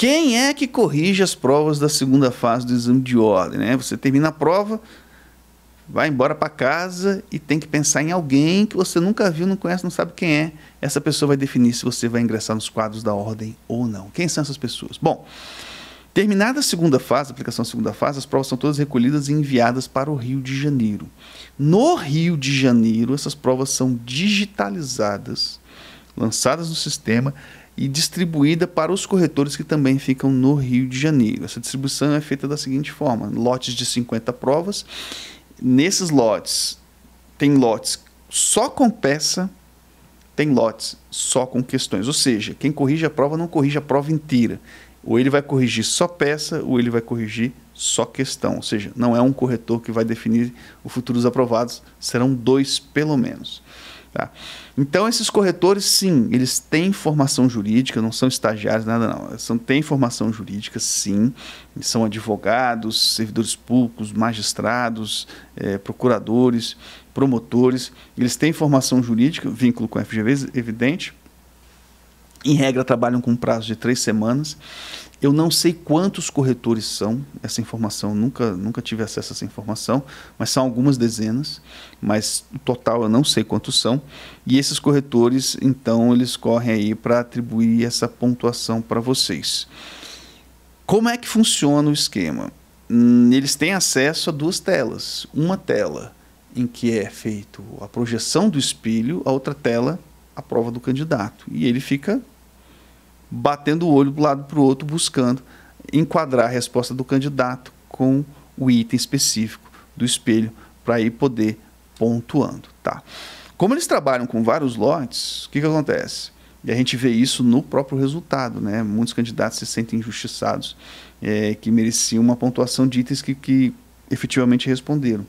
Quem é que corrige as provas da segunda fase do exame de ordem? Né? Você termina a prova, vai embora para casa e tem que pensar em alguém que você nunca viu, não conhece, não sabe quem é. Essa pessoa vai definir se você vai ingressar nos quadros da ordem ou não. Quem são essas pessoas? Bom, terminada a segunda fase, a aplicação da segunda fase, as provas são todas recolhidas e enviadas para o Rio de Janeiro. No Rio de Janeiro, essas provas são digitalizadas, lançadas no sistema e distribuída para os corretores que também ficam no Rio de Janeiro. Essa distribuição é feita da seguinte forma: lotes de 50 provas. Nesses lotes, tem lotes só com peça, tem lotes só com questões. Ou seja, quem corrige a prova não corrige a prova inteira. Ou ele vai corrigir só peça, ou ele vai corrigir só questão. Ou seja, não é um corretor que vai definir o futuro dos aprovados, serão dois pelo menos. Tá? Então, esses corretores, sim, eles têm formação jurídica, não são estagiários, nada não. São, têm formação jurídica, sim. São advogados, servidores públicos, magistrados, é, procuradores, promotores. Eles têm formação jurídica, vínculo com a FGV, evidente. Em regra, trabalham com prazo de três semanas. Eu não sei quantos corretores são, essa informação, nunca, nunca tive acesso a essa informação, mas são algumas dezenas, mas o total eu não sei quantos são. E esses corretores, então, eles correm aí para atribuir essa pontuação para vocês. Como é que funciona o esquema? Hum, eles têm acesso a duas telas. Uma tela em que é feito a projeção do espelho, a outra tela, a prova do candidato. E ele fica batendo o olho do lado para o outro, buscando enquadrar a resposta do candidato com o item específico do espelho para aí poder pontuando, tá? Como eles trabalham com vários lotes, o que, que acontece? E a gente vê isso no próprio resultado, né? Muitos candidatos se sentem injustiçados, é, que mereciam uma pontuação de itens que, que efetivamente responderam.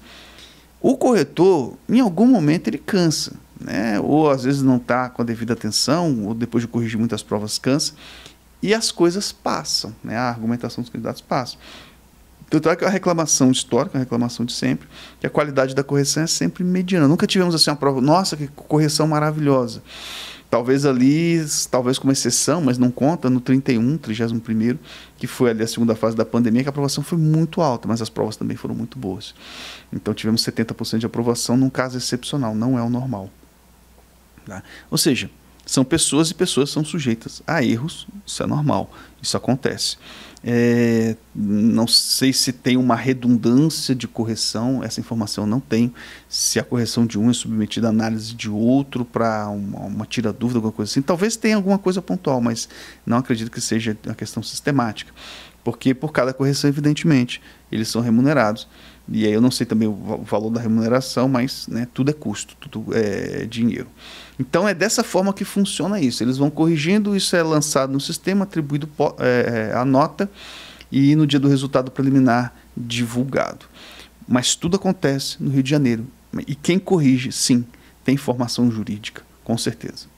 O corretor, em algum momento, ele cansa né? ou às vezes não está com a devida atenção, ou depois de corrigir muitas provas cansa, e as coisas passam, né? a argumentação dos candidatos passa. Tanto é que a reclamação histórica, a reclamação de sempre, que a qualidade da correção é sempre mediana. Nunca tivemos assim uma prova, nossa, que correção maravilhosa. Talvez ali, talvez como exceção, mas não conta, no 31, 31, que foi ali a segunda fase da pandemia, que a aprovação foi muito alta, mas as provas também foram muito boas. Então tivemos 70% de aprovação num caso excepcional, não é o normal. Tá? Ou seja, são pessoas e pessoas são sujeitas a erros, isso é normal, isso acontece. É, não sei se tem uma redundância de correção, essa informação não tem. Se a correção de um é submetida à análise de outro para uma, uma tira dúvida, alguma coisa assim, talvez tenha alguma coisa pontual, mas não acredito que seja uma questão sistemática. Porque por cada correção, evidentemente, eles são remunerados e aí eu não sei também o valor da remuneração, mas né, tudo é custo, tudo é dinheiro. Então é dessa forma que funciona isso. Eles vão corrigindo, isso é lançado no sistema, atribuído é, a nota e no dia do resultado preliminar divulgado. Mas tudo acontece no Rio de Janeiro. E quem corrige, sim, tem formação jurídica, com certeza.